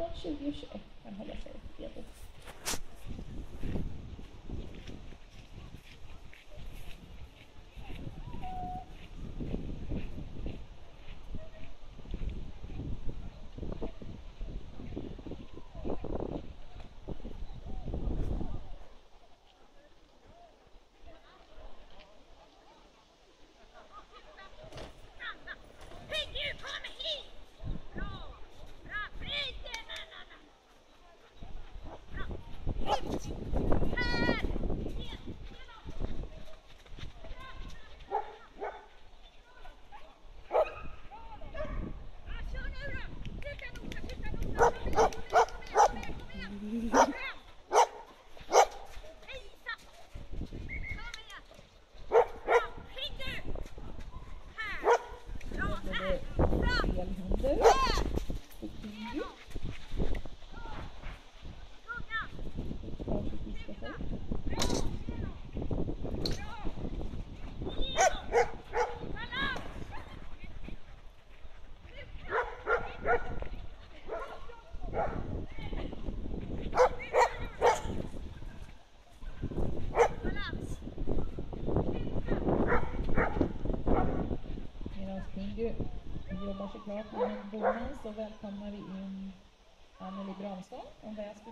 Vad? 2021? Kan hålla sig. ju jobbar såklart med domen så välkomnar vi in Anneli Bramstad från Väsby